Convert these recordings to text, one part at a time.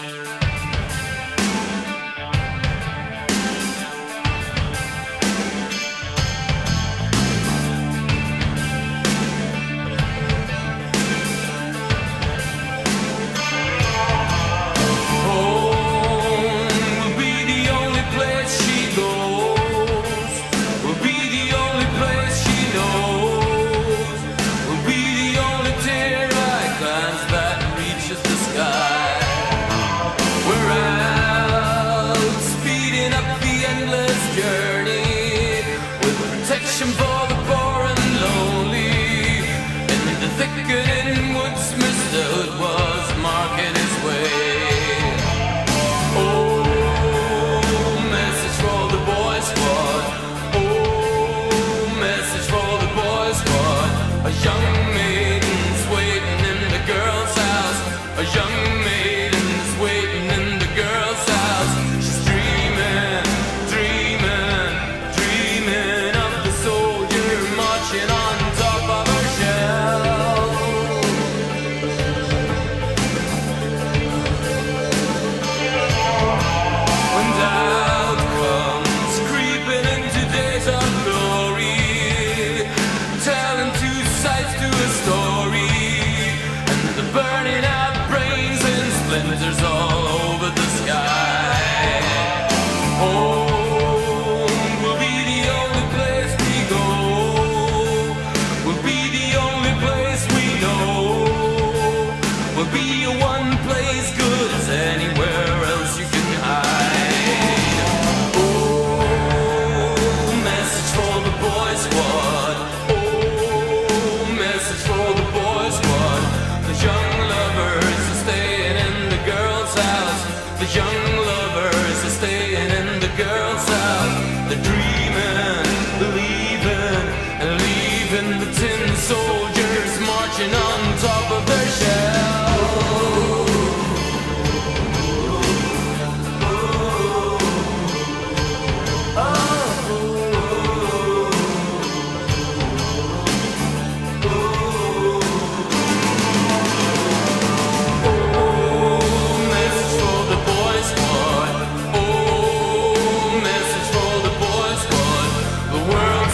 Podcast. blizzards all over the sky. Oh, Home will be the only place we go. Will be the only place we know. Will be lovers are staying in the girls' house. They're dreaming, believing, and leaving the tin soldiers marching on top of their shells.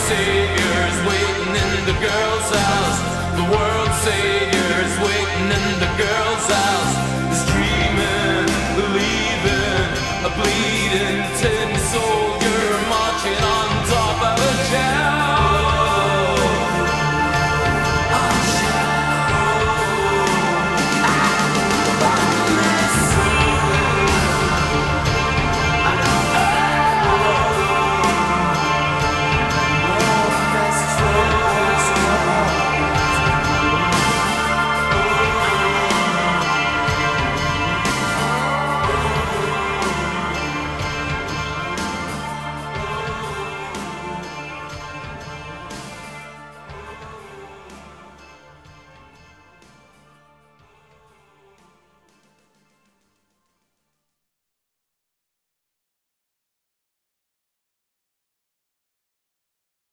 Savior's waiting in the girl's house. The world Savior's waiting in the girl's